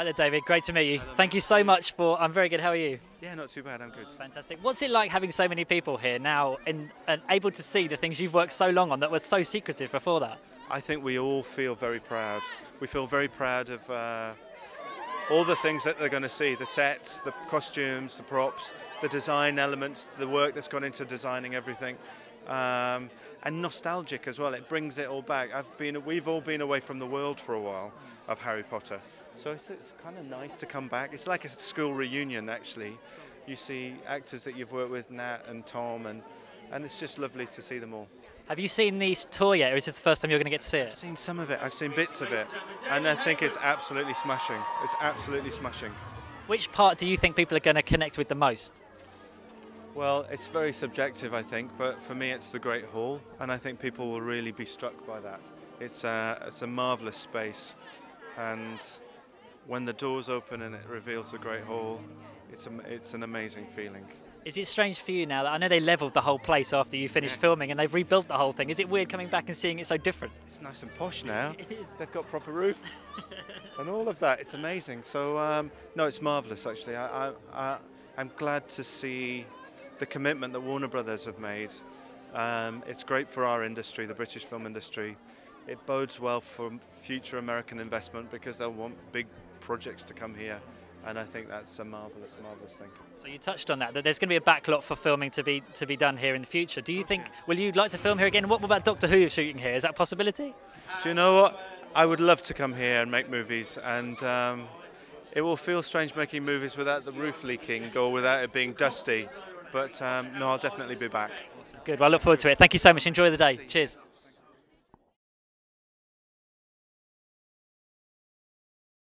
Hi there, David. Great to meet you. Thank you so much for. I'm very good. How are you? Yeah, not too bad. I'm good. Fantastic. What's it like having so many people here now and, and able to see the things you've worked so long on that were so secretive before that? I think we all feel very proud. We feel very proud of uh, all the things that they're going to see the sets, the costumes, the props, the design elements, the work that's gone into designing everything. Um, and nostalgic as well. It brings it all back. I've been, we've all been away from the world for a while of Harry Potter, so it's, it's kind of nice to come back. It's like a school reunion, actually. You see actors that you've worked with, Nat and Tom, and and it's just lovely to see them all. Have you seen the tour yet, or is this the first time you're going to get to see it? I've seen some of it. I've seen bits of it, and I think it's absolutely smashing. It's absolutely smashing. Which part do you think people are going to connect with the most? Well, it's very subjective, I think, but for me, it's the Great Hall, and I think people will really be struck by that. It's a, it's a marvelous space, and when the doors open and it reveals the Great Hall, it's, a, it's an amazing feeling. Is it strange for you now that I know they levelled the whole place after you finished Yes. filming and they've rebuilt the whole thing? Is it weird coming back and seeing it so different? It's nice and posh now. They've got proper roof and all of that. It's amazing. So um, no, it's marvelous actually. I, I, I, I'm glad to see the commitment that Warner Brothers have made. Um, it's great for our industry, the British film industry. It bodes well for future American investment because they'll want big projects to come here. And I think that's a marvelous, marvelous thing. So you touched on that, that there's going to be a backlot for filming to be to be done here in the future. Do you think, will you like to film here again? What about Doctor Who shooting here? Is that a possibility? Do you know what? I would love to come here and make movies, and um, it will feel strange making movies without the roof leaking or without it being dusty. But um, no, I'll definitely be back. Good, well, I look forward to it. Thank you so much. Enjoy the day. Cheers.